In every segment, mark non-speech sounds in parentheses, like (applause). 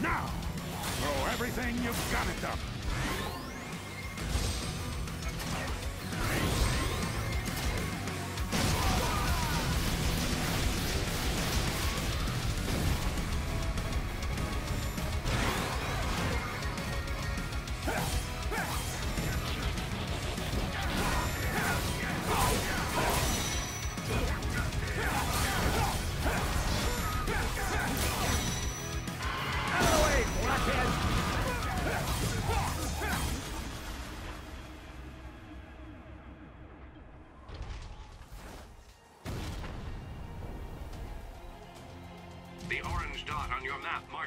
Now! Throw everything you've got at them!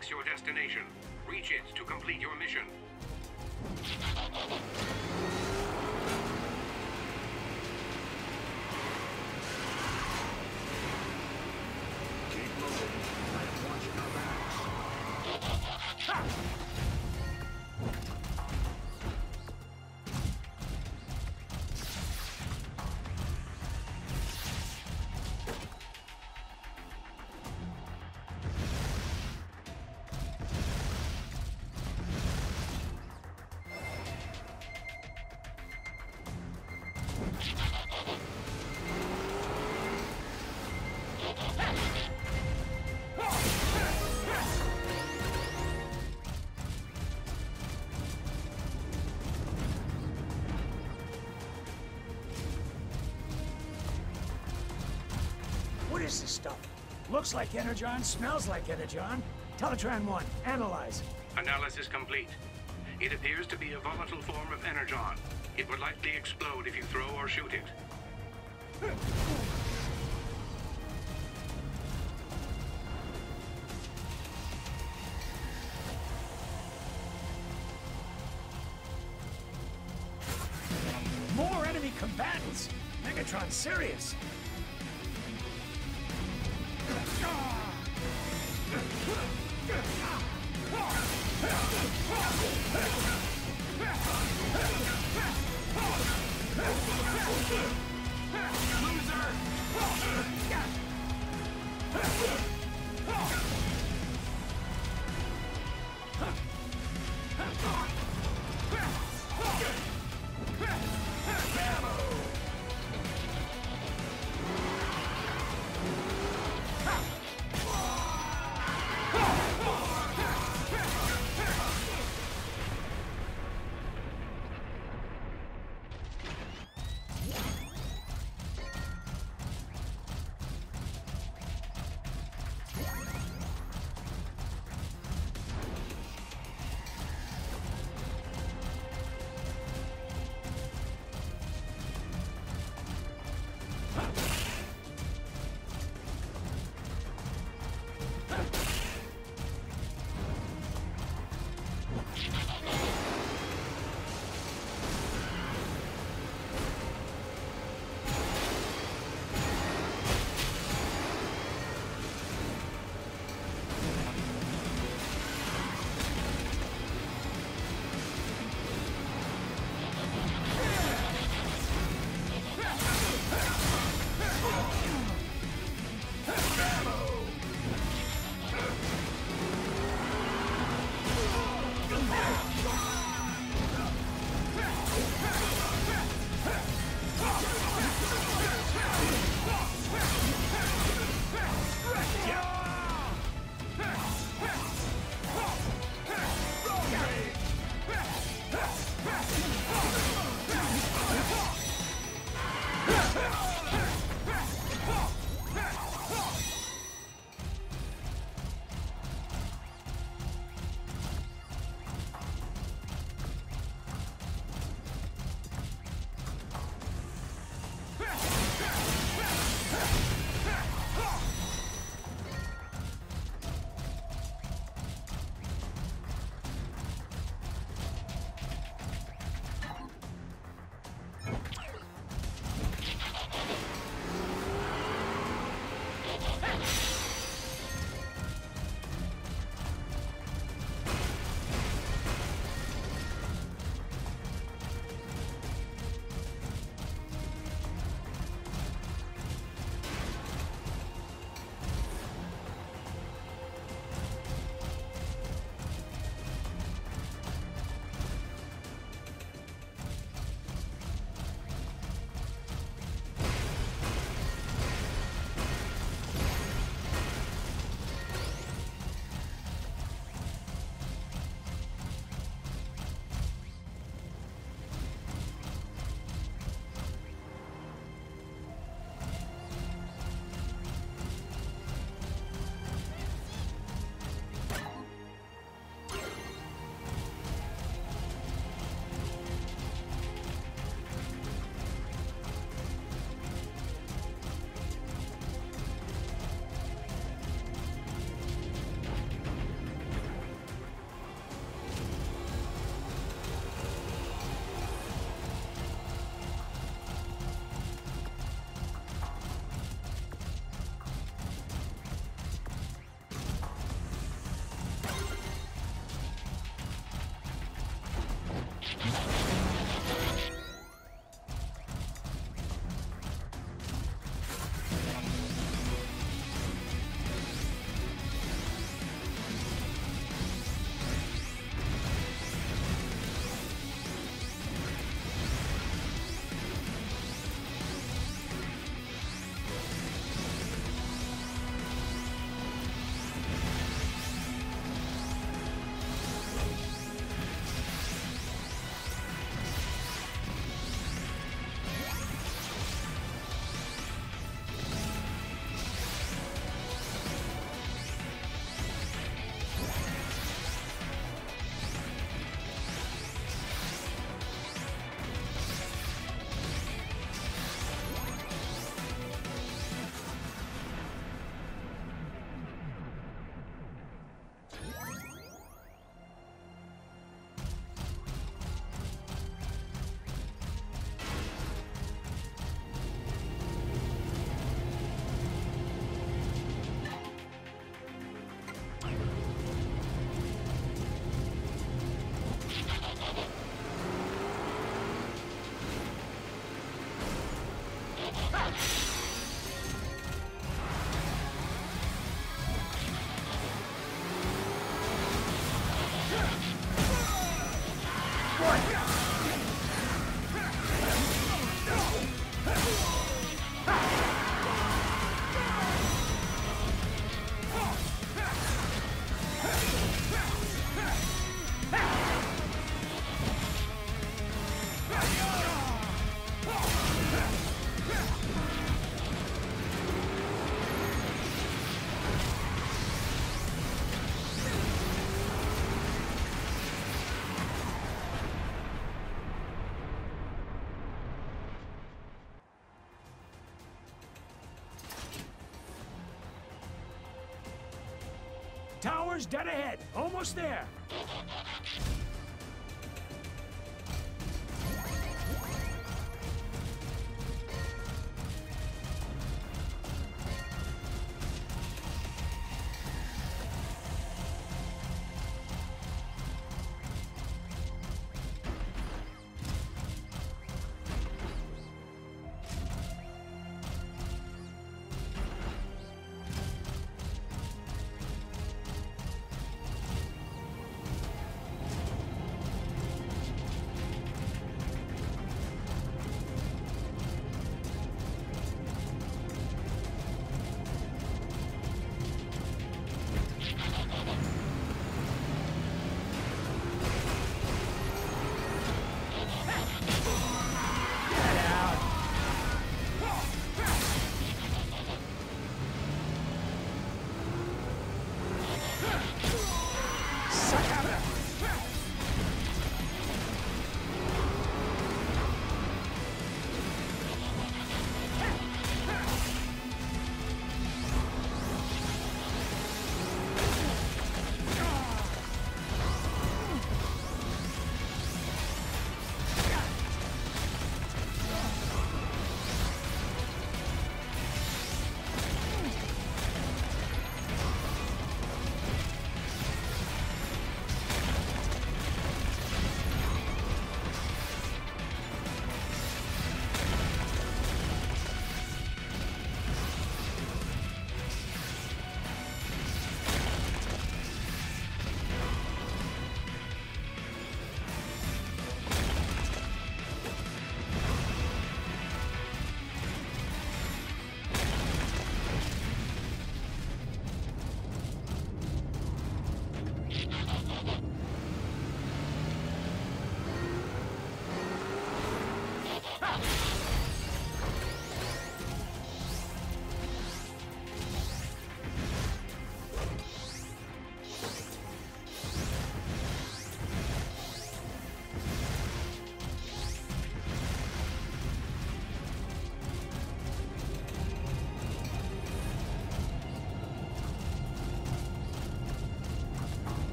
Marks your destination. Reach it to complete your mission. Stuff? Looks like Energon, smells like Energon. Teletran 1, analyze. Analysis complete. It appears to be a volatile form of energon. It would likely explode if you throw or shoot it. More enemy combatants! Megatron serious! Dead ahead. Almost there.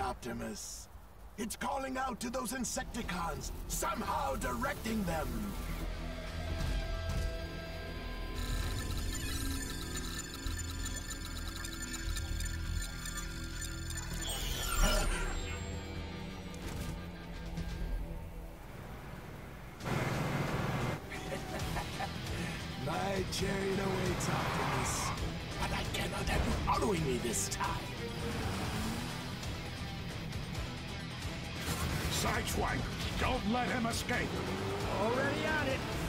Optimus? It's calling out to those Insecticons, somehow directing them. (laughs) My chariot awaits, Optimus. But I cannot have you following me this time. Sideswipe! Don't let him escape! Already on it.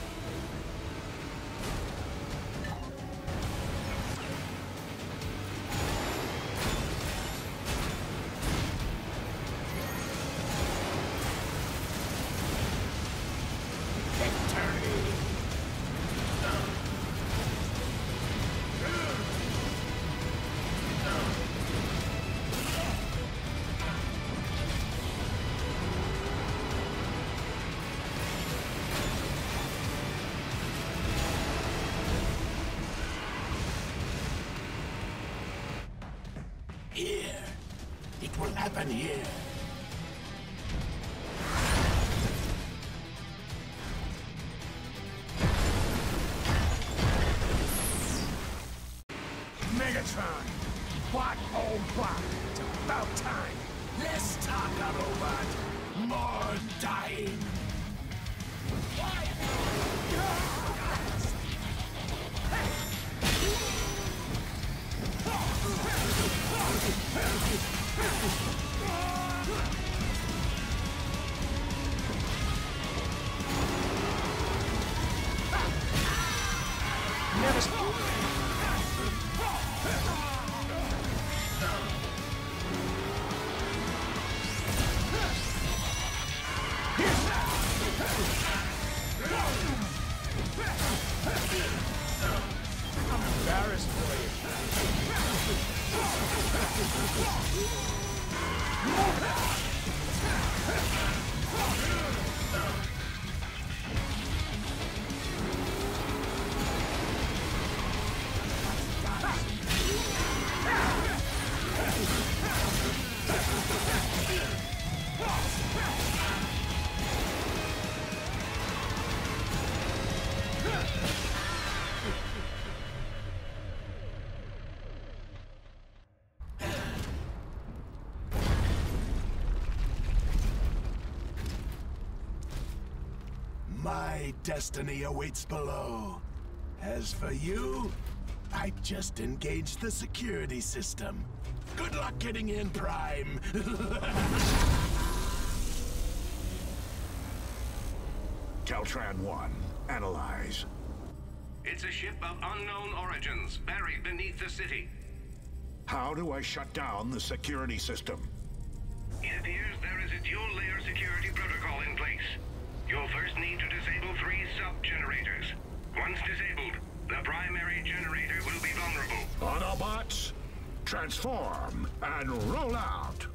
It will happen here. Embarrassed for you. Destiny awaits below. As for you, I just engaged the security system. Good luck getting in, Prime. (laughs) Teletran 1, analyze. It's a ship of unknown origins, buried beneath the city. How do I shut down the security system? It appears there is a dual-layer security protocol in place. You'll first need to disable three sub-generators. Once disabled, the primary generator will be vulnerable. Autobots, transform and roll out!